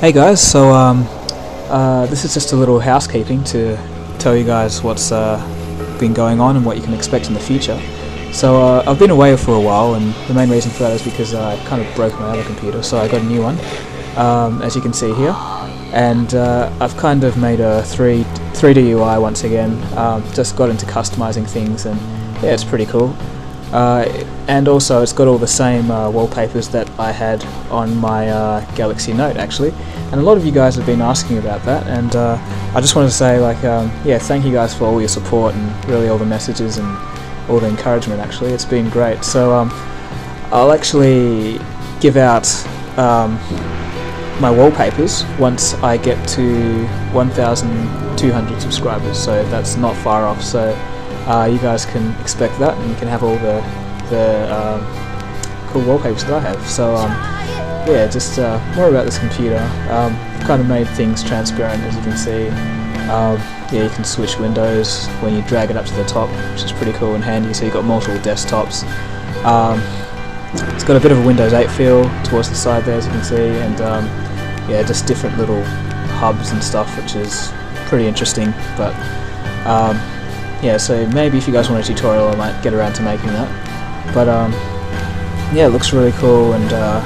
Hey guys, so um, uh, this is just a little housekeeping to tell you guys what's uh, been going on and what you can expect in the future. So uh, I've been away for a while, and the main reason for that is because I kind of broke my other computer, so I got a new one, um, as you can see here. And uh, I've kind of made a 3 3D UI once again. Um, just got into customizing things, and yeah, it's pretty cool. Uh, and also it's got all the same uh, wallpapers that I had on my uh, Galaxy Note actually. And a lot of you guys have been asking about that and I just wanted to say like um, yeah thank you guys for all your support and really all the messages and all the encouragement actually. It's been great. So um, I'll actually give out um, my wallpapers once I get to 1,200 subscribers. So that's not far off. So uh, you guys can expect that and you can have all the, the um, cool wallpapers that I have. So um, yeah, just uh, more about this computer. Um, kind of made things transparent as you can see. Um, yeah, you can switch windows when you drag it up to the top, which is pretty cool and handy. So you've got multiple desktops. Um, it's got a bit of a Windows 8 feel towards the side there, as you can see, and um, yeah, just different little hubs and stuff, which is pretty interesting. But um, yeah, so maybe if you guys want a tutorial, I might get around to making that. But um, yeah, it looks really cool, and uh,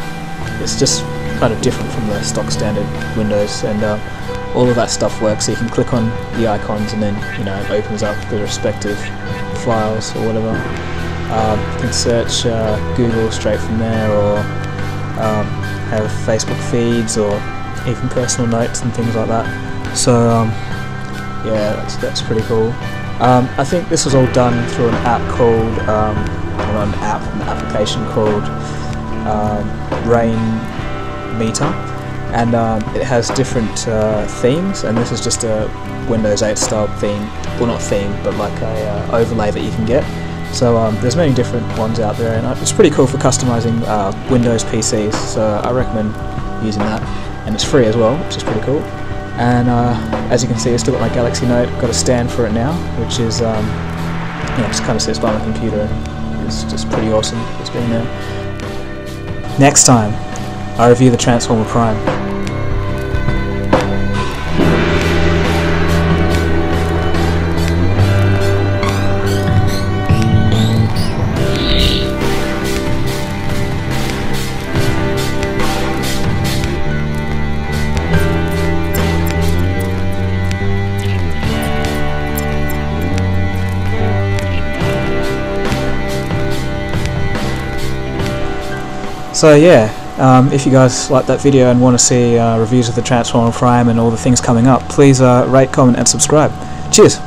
it's just kind of different from the stock standard Windows, and uh, all of that stuff works. So you can click on the icons, and then you know it opens up the respective files or whatever. Um, you can search uh, Google straight from there, or um, have Facebook feeds, or even personal notes and things like that. So um, yeah, that's that's pretty cool. Um, I think this was all done through an app called, um, an app, an application called um, Rain Meter, and um, it has different uh, themes, and this is just a Windows 8 style theme, well not theme, but like a uh, overlay that you can get. So um, there's many different ones out there, and it's pretty cool for customizing uh, Windows PCs. So I recommend using that, and it's free as well, which is pretty cool and uh, as you can see I still got my Galaxy Note, got a stand for it now which is um, yeah, just kind of sits by my computer it's just pretty awesome it's been there. Next time I review the Transformer Prime. So yeah, um, if you guys like that video and want to see uh, reviews of the Transformer Prime and all the things coming up, please uh, rate, comment and subscribe. Cheers!